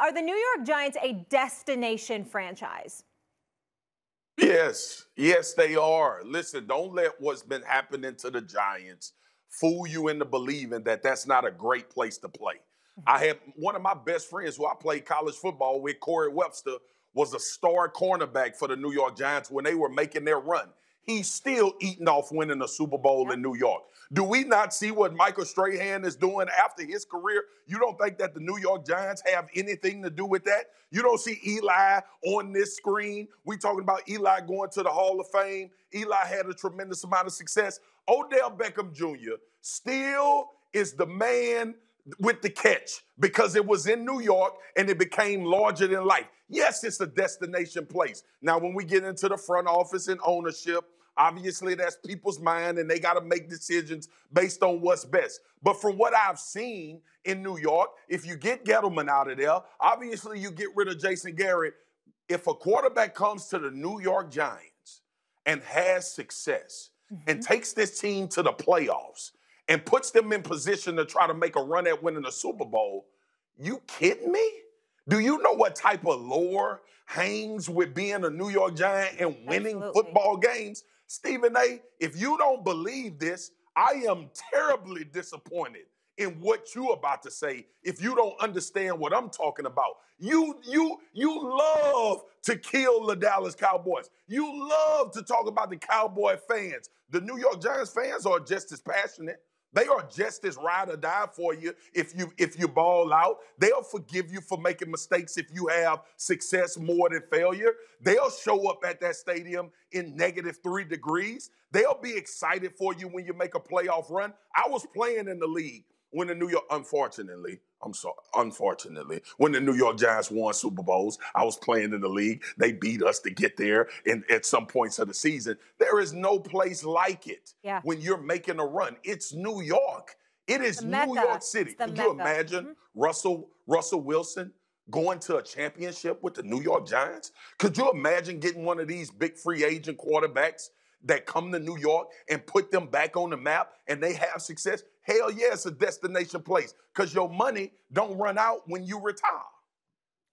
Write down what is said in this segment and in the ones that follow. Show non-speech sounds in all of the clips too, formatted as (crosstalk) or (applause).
are the New York Giants a destination franchise? Yes, yes, they are. Listen, don't let what's been happening to the Giants fool you into believing that that's not a great place to play. I had one of my best friends who I played college football with, Corey Webster, was a star cornerback for the New York Giants when they were making their run. He's still eating off winning a Super Bowl in New York. Do we not see what Michael Strahan is doing after his career? You don't think that the New York Giants have anything to do with that? You don't see Eli on this screen. We talking about Eli going to the Hall of Fame. Eli had a tremendous amount of success. Odell Beckham Jr. still is the man with the catch because it was in New York and it became larger than life. Yes, it's a destination place. Now, when we get into the front office and ownership, obviously that's people's mind and they got to make decisions based on what's best. But from what I've seen in New York, if you get Gettleman out of there, obviously you get rid of Jason Garrett. If a quarterback comes to the New York Giants and has success mm-hmm. and takes this team to the playoffs, and puts them in position to try to make a run at winning a Super Bowl, you kidding me? Do you know what type of lore hangs with being a New York Giant and winning Absolutely. football games? Stephen A., if you don't believe this, I am terribly disappointed in what you're about to say if you don't understand what I'm talking about. You you you love to kill the Dallas Cowboys. You love to talk about the Cowboy fans. The New York Giants fans are just as passionate. They are just as ride or die for you if you if you ball out. They'll forgive you for making mistakes if you have success more than failure. They'll show up at that stadium in negative three degrees. They'll be excited for you when you make a playoff run. I was playing in the league when the New York, unfortunately, I'm sorry, unfortunately, when the New York Giants won Super Bowls, I was playing in the league. They beat us to get there in, at some points of the season. There is no place like it yeah. when you're making a run. It's New York. It is New York City. Could you imagine mm-hmm. Russell Russell Wilson going to a championship with the New York Giants? Could you imagine getting one of these big free agent quarterbacks that come to New York and put them back on the map and they have success? Hell yeah, it's a destination place because your money don't run out when you retire.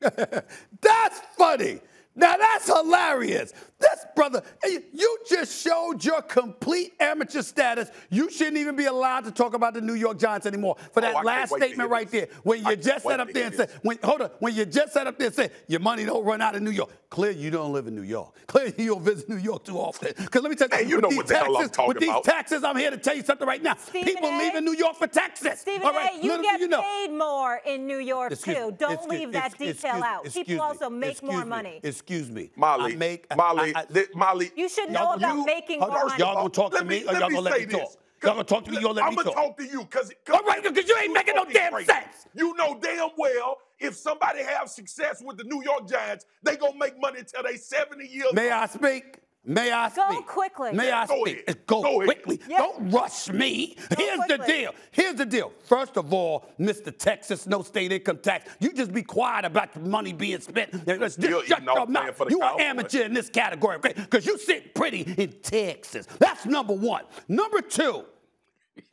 (laughs) That's funny. Now that's hilarious. This brother, eh, you just showed your complete amateur status. You shouldn't even be allowed to talk about the New York Giants anymore for oh, that oh, last statement right there. When you I just set up there and said, when, hold on, when you just set up there and said, your money don't run out of New York. Clear you don't live in New York. Clear you don't visit New York too often. Because let me tell you, hey, you know what the taxes, hell I'm talking with these about. taxes, I'm here to tell you something right now. Stephen People a. leaving New York for taxes. Stephen All right, a, you get you know. paid more in New York excuse, too. Don't excuse, leave that excuse, detail out. People also make more me, money. Excuse me. Molly, I make, Molly, I, I, Molly. You should know about you, making more money. Y'all gonna talk to me, or y'all gonna let me talk? Y'all gonna talk to me, y'all let I'm me talk. I'm gonna talk to you, cause, cause all right, because you ain't making no damn crazy. sense. You know damn well if somebody have success with the New York Giants, they gonna make money until they 70 years. Old. May I speak? May I Go speak? quickly. May I Go speak? Ahead. Go, Go quickly. Yeah. Don't rush me. Go Here's quickly. the deal. Here's the deal. First of all, Mr. Texas, no state income tax. You just be quiet about the money being spent. Just You're shut your mouth. You an amateur in this category, okay? Because you sit pretty in Texas. That's number one. Number two,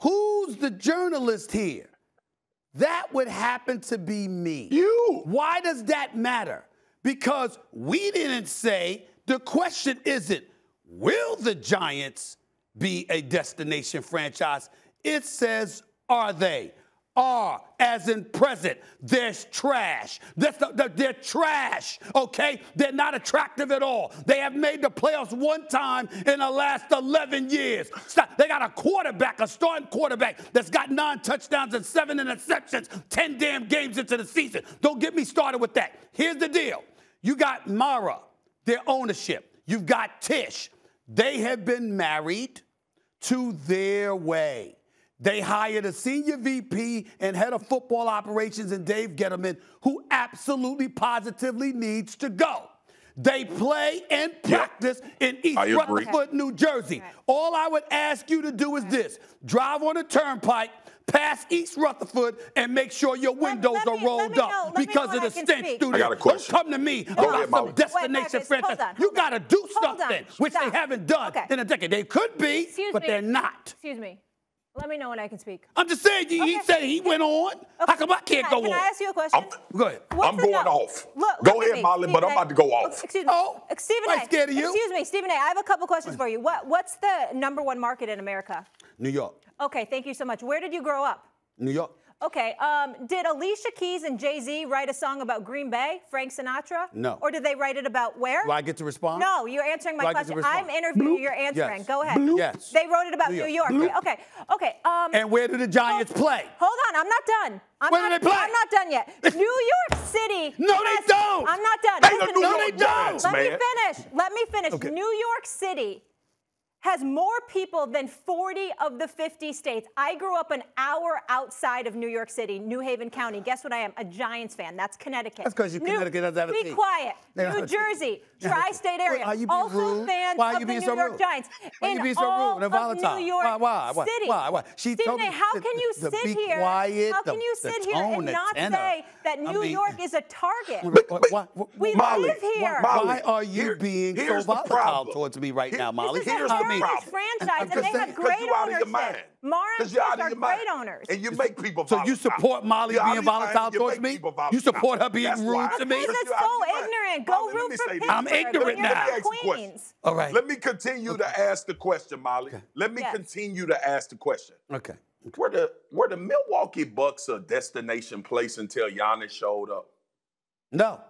who's the journalist here? That would happen to be me. You. Why does that matter? Because we didn't say the question isn't Will the Giants be a destination franchise? It says, are they? Are, as in present, there's trash. That's the, the, they're trash, okay? They're not attractive at all. They have made the playoffs one time in the last 11 years. Stop. They got a quarterback, a starting quarterback, that's got nine touchdowns and seven interceptions 10 damn games into the season. Don't get me started with that. Here's the deal you got Mara, their ownership. You've got Tisch. They have been married to their way. They hired a senior VP and head of football operations in Dave Gettleman, who absolutely positively needs to go. They play and practice yep. in East Rutherford, New Jersey. Right. All I would ask you to do is this drive on the turnpike, pass East Rutherford and make sure your windows let, let are rolled up because of the stench studio. I got a question. Don't come to me Go about ahead, some destination Wait, franchise. On, you got to do something, which Stop. they haven't done okay. in a decade. They could be, Excuse but me. they're not. Excuse me. Let me know when I can speak. I'm just saying, he he Okay. said he went on. How come I can't Can go Can on? I ask you a question? I'm- Go ahead. What's I'm the going no- off. Look, Go ahead, me. Molly, but I'm about to go off. Excuse me. Oh, Stephen I'm I A. scared of you? Excuse me, Stephen A. I have a couple questions for you. What What's the number one market in America? New York. Okay, thank you so much. Where did you grow up? New York. Okay, um, did Alicia Keys and Jay Z write a song about Green Bay, Frank Sinatra? No. Or did they write it about where? Do I get to respond? No, you're answering Do my I get to question. I'm respond? interviewing, you're answering. Yes. Go ahead. Bloop. Yes. They wrote it about New New York. York. Okay, okay. Um, And where do the Giants play? Hold on, I'm not done. I'm Where do not, they play? I'm not done yet. (laughs) New York City. No, they don't. I'm not done. They Listen, No, they don't. Let man. me finish. Let me finish. Okay. New York City has more people than 40 of the 50 states. I grew up an hour outside of New York City, New Haven County. Guess what I am? A Giants fan. That's Connecticut. That's 'cause you- New- Connecticut doesn't have a Be team. quiet. (laughs) They don't New have a team. Jersey, They don't have a tri-state area. Why are you being also rude? fans Why are of you the being New so York rude? Giants. Why are you In being so all rude and of volatile? New York Why, why, why, City. why, why? She Stephen told A., me how to- can you to sit be here? quiet, how the- can you the sit here tone, and the not tenor. say that I New mean- York is a target? Why- why- why- We Molly, live here. Molly, Why are you here- being so here's the volatile problem. towards me right Here- now, Molly? This is a Here's the mean- heritage problem. franchise, and they just have great you out of ownership. Mara and you're Chris out of are great mind. owners. And you make people So you support Molly You're being of mind, volatile you towards me? You support her being That's rude why. to me? Because Because it's you're so ignorant. Go Molly, let root me for say this. I'm ignorant now. Let me ask you a question. Queens. All right. Let me continue to ask the question, Molly. Let me Yes. continue to ask the question. Okay. Were the were the Milwaukee Bucks a destination place until Giannis showed up? No.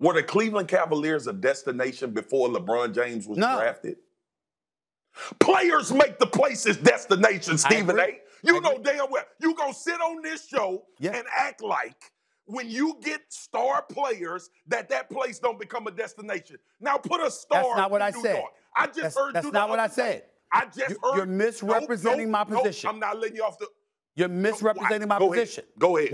Were the Cleveland Cavaliers a destination before LeBron James was No. drafted? Players make the places destinations, Stephen. A. You I know agree. damn well. You gonna sit on this show Yeah. and act like when you get star players that that place don't become a destination. Now put a star. That's not what I said. York. I just That's- heard that's not what I said. I just You- heard. you're misrepresenting my Nope, nope, position. I'm not letting you off the. You're misrepresenting my Go ahead. position. Go ahead.